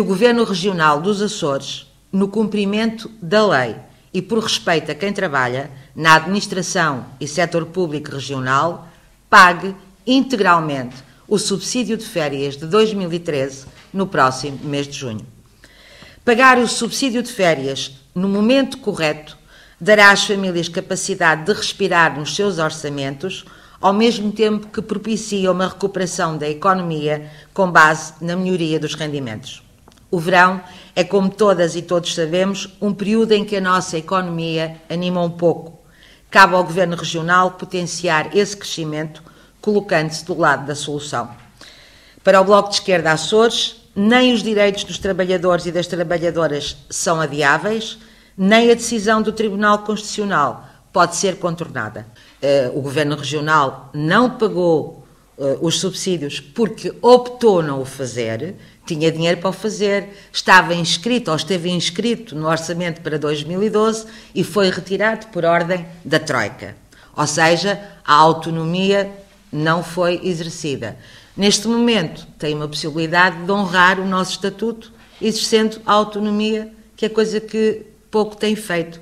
O Governo Regional dos Açores, no cumprimento da lei e por respeito a quem trabalha na administração e setor público regional, pague integralmente o subsídio de férias de 2013 no próximo mês de junho. Pagar o subsídio de férias no momento correto dará às famílias capacidade de respirar nos seus orçamentos, ao mesmo tempo que propicia uma recuperação da economia com base na melhoria dos rendimentos. O verão é, como todas e todos sabemos, um período em que a nossa economia anima um pouco. Cabe ao Governo Regional potenciar esse crescimento colocando-se do lado da solução. Para o Bloco de Esquerda Açores, nem os direitos dos trabalhadores e das trabalhadoras são adiáveis, nem a decisão do Tribunal Constitucional pode ser contornada. Eh, o Governo Regional não pagou os subsídios porque optou não o fazer, tinha dinheiro para o fazer, estava inscrito ou esteve inscrito no orçamento para 2012 e foi retirado por ordem da Troika. Ou seja, a autonomia não foi exercida. Neste momento, tem uma possibilidade de honrar o nosso estatuto, exercendo a autonomia, que é coisa que pouco tem feito.